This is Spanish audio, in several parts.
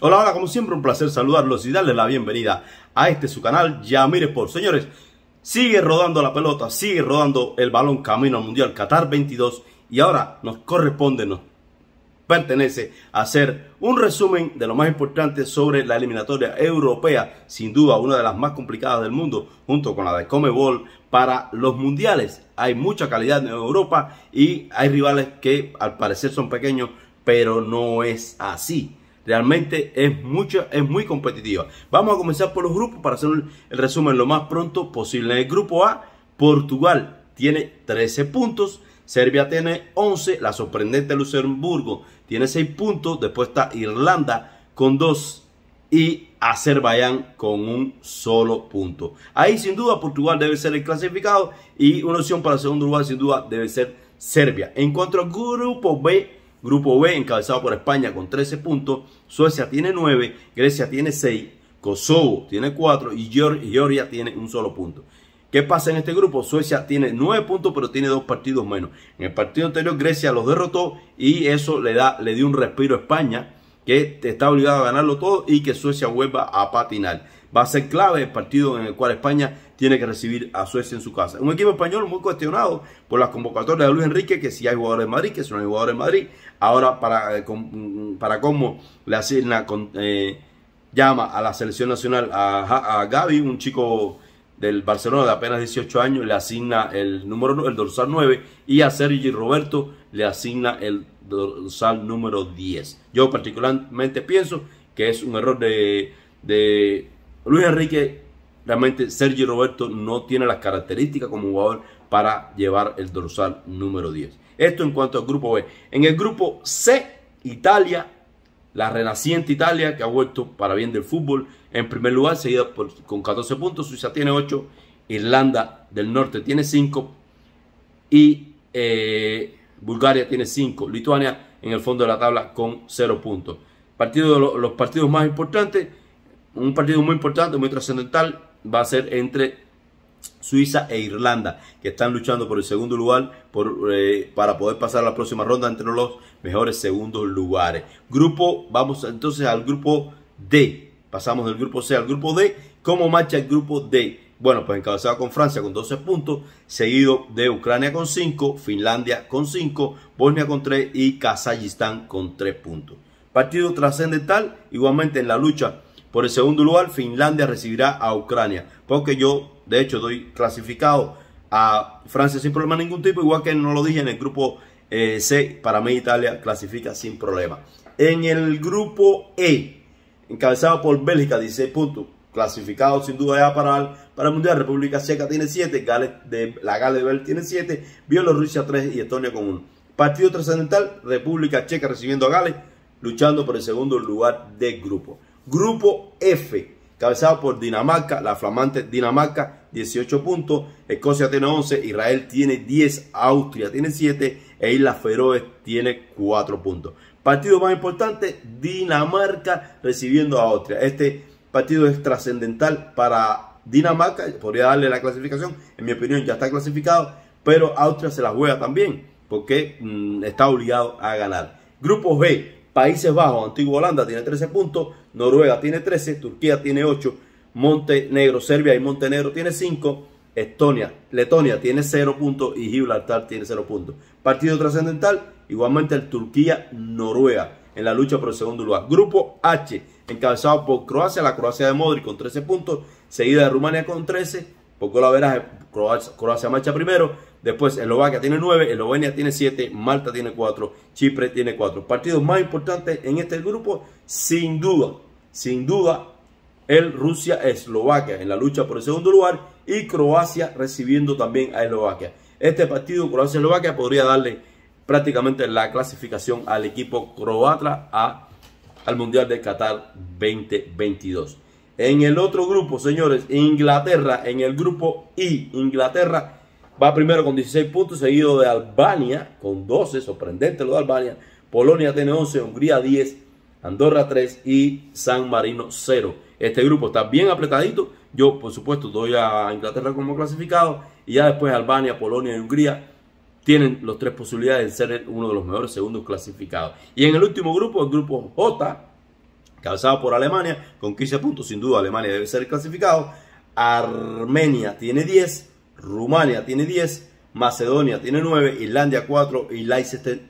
Hola, hola, como siempre un placer saludarlos y darles la bienvenida a este su canal Yamir Sport. Señores, sigue rodando la pelota, sigue rodando el balón camino al Mundial Qatar 22 y ahora nos corresponde, nos pertenece hacer un resumen de lo más importante sobre la eliminatoria europea, sin duda una de las más complicadas del mundo, junto con la de Comebol para los mundiales. Hay mucha calidad en Europa y hay rivales que al parecer son pequeños, pero no es así. Realmente es, mucho, es muy competitiva. Vamos a comenzar por los grupos para hacer el resumen lo más pronto posible. En el grupo A, Portugal tiene 13 puntos, Serbia tiene 11, la sorprendente Luxemburgo tiene 6 puntos, después está Irlanda con 2 y Azerbaiyán con un solo punto. Ahí sin duda Portugal debe ser el clasificado y una opción para el segundo lugar sin duda debe ser Serbia. En cuanto al grupo B, Grupo B encabezado por España con 13 puntos, Suecia tiene 9, Grecia tiene 6, Kosovo tiene 4 y Georgia tiene un solo punto. ¿Qué pasa en este grupo? Suecia tiene 9 puntos, pero tiene dos partidos menos. En el partido anterior Grecia los derrotó y eso le, da, le dio un respiro a España, que está obligado a ganarlo todo y que Suecia vuelva a patinar. Va a ser clave el partido en el cual España tiene que recibir a Suecia en su casa. Un equipo español muy cuestionado por las convocatorias de Luis Enrique, que si hay jugadores en Madrid, que si no hay jugadores en Madrid. Ahora, para, eh, para cómo le asigna, eh, llama a la selección nacional a, a Gaby, un chico del Barcelona de apenas 18 años, le asigna el número el dorsal 9 y a Sergi Roberto le asigna el dorsal número 10. Yo particularmente pienso que es un error de, de Luis Enrique realmente Sergi Roberto no tiene las características como jugador para llevar el dorsal número 10. Esto en cuanto al grupo B. En el grupo C, Italia, la renaciente Italia que ha vuelto para bien del fútbol en primer lugar, seguida con 14 puntos. Suiza tiene 8, Irlanda del Norte tiene 5 y eh, Bulgaria tiene 5. Lituania en el fondo de la tabla con 0 puntos. Partido los partidos más importantes, un partido muy importante, muy trascendental, va a ser entre Suiza e Irlanda, que están luchando por el segundo lugar eh, para poder pasar a la próxima ronda entre los mejores segundos lugares. Grupo, vamos entonces al grupo D. Pasamos del grupo C al grupo D. ¿Cómo marcha el grupo D? Bueno, pues encabezado con Francia con 12 puntos, seguido de Ucrania con 5, Finlandia con 5, Bosnia con 3 y Kazajistán con 3 puntos. Partido trascendental, igualmente en la lucha por el segundo lugar, Finlandia recibirá a Ucrania. Porque yo, de hecho, doy clasificado a Francia sin problema ningún tipo. Igual que no lo dije en el grupo eh, C, para mí Italia clasifica sin problema. En el grupo E, encabezado por Bélgica, 16 puntos. Clasificado sin duda ya para para el Mundial. República Checa tiene 7, Gales de, la Gales de Bel tiene 7, Bielorrusia 3 y Estonia con 1. Partido trascendental, República Checa recibiendo a Gales, luchando por el segundo lugar del grupo. Grupo F, cabezado por Dinamarca, la flamante Dinamarca, 18 puntos, Escocia tiene 11, Israel tiene 10, Austria tiene 7 e Islas Feroes tiene 4 puntos. Partido más importante, Dinamarca recibiendo a Austria. Este partido es trascendental para Dinamarca, podría darle la clasificación, en mi opinión ya está clasificado, pero Austria se la juega también porque mm, está obligado a ganar. Grupo B, Países Bajos, Antigua Holanda tiene 13 puntos, Noruega tiene 13, Turquía tiene 8, Montenegro, Serbia y Montenegro tiene 5, Estonia, Letonia tiene 0 puntos y Gibraltar tiene 0 puntos. Partido trascendental, igualmente el Turquía-Noruega en la lucha por el segundo lugar. Grupo H, encabezado por Croacia, la Croacia de Modric con 13 puntos, seguida de Rumania con 13, poco la verás, Croacia, Croacia marcha primero, Después Eslovaquia tiene 9, Eslovenia tiene 7, Malta tiene 4, Chipre tiene 4. Partidos más importantes en este grupo, sin duda, sin duda, el Rusia-Eslovaquia en la lucha por el segundo lugar y Croacia recibiendo también a Eslovaquia. Este partido Croacia-Eslovaquia podría darle prácticamente la clasificación al equipo croata a, al Mundial de Qatar 2022. En el otro grupo, señores, Inglaterra, en el grupo I, Inglaterra Va primero con 16 puntos, seguido de Albania con 12, sorprendente lo de Albania. Polonia tiene 11, Hungría 10, Andorra 3 y San Marino 0. Este grupo está bien apretadito. Yo, por supuesto, doy a Inglaterra como clasificado. Y ya después Albania, Polonia y Hungría tienen las tres posibilidades de ser uno de los mejores segundos clasificados. Y en el último grupo, el grupo J, calzado por Alemania con 15 puntos. Sin duda, Alemania debe ser clasificado. Armenia tiene 10, Rumania tiene 10, Macedonia tiene 9, Islandia 4 y Leicester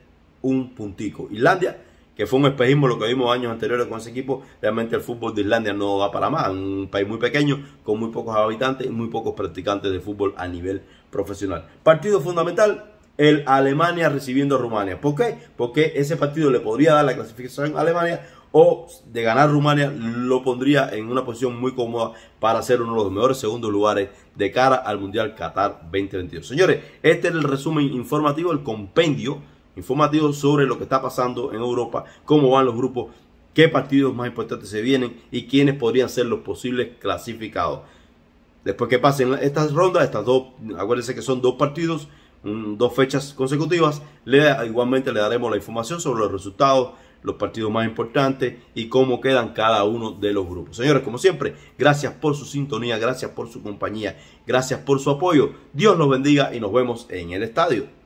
un puntico. Islandia, que fue un espejismo lo que vimos años anteriores con ese equipo, realmente el fútbol de Islandia no va para más. Un país muy pequeño, con muy pocos habitantes y muy pocos practicantes de fútbol a nivel profesional. Partido fundamental, el Alemania recibiendo a Rumania. ¿Por qué? Porque ese partido le podría dar la clasificación a Alemania o de ganar Rumania lo pondría en una posición muy cómoda para ser uno de los mejores segundos lugares de cara al Mundial Qatar 2022. Señores, este es el resumen informativo, el compendio informativo sobre lo que está pasando en Europa, cómo van los grupos, qué partidos más importantes se vienen y quiénes podrían ser los posibles clasificados. Después que pasen estas rondas, estas dos, acuérdense que son dos partidos, dos fechas consecutivas, igualmente le daremos la información sobre los resultados los partidos más importantes y cómo quedan cada uno de los grupos. Señores, como siempre, gracias por su sintonía, gracias por su compañía, gracias por su apoyo. Dios los bendiga y nos vemos en el estadio.